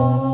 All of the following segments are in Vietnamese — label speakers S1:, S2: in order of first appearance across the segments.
S1: Oh.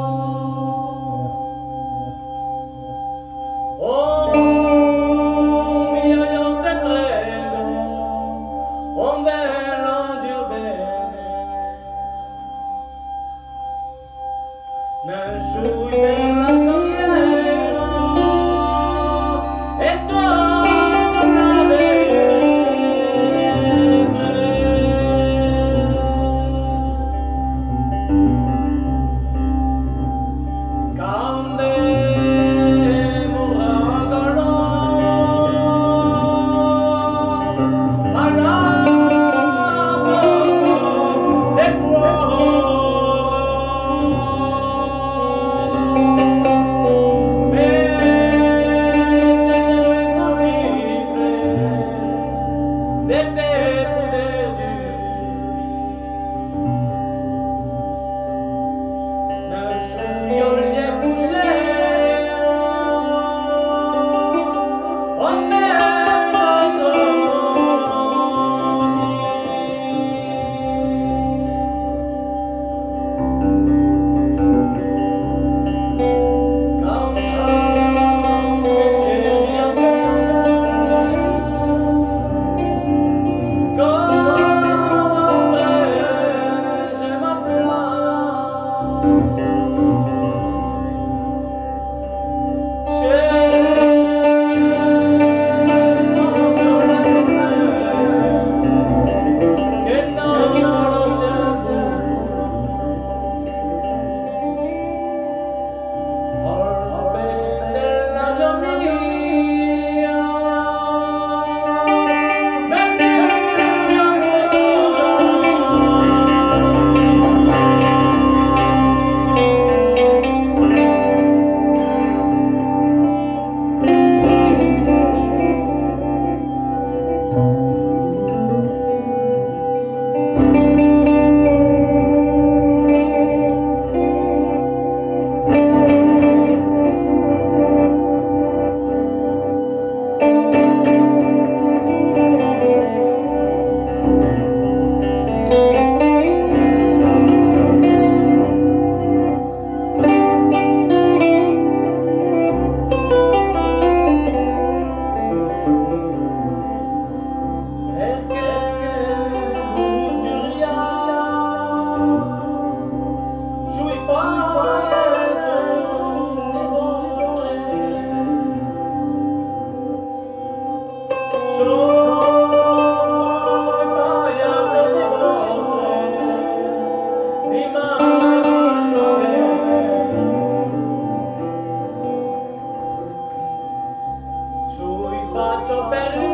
S1: But per better.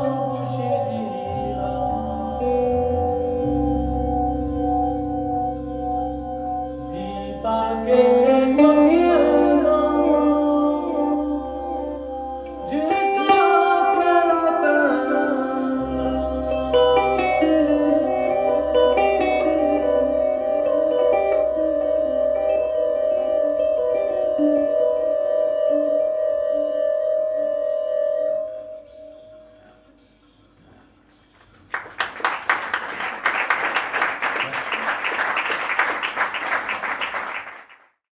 S1: usciti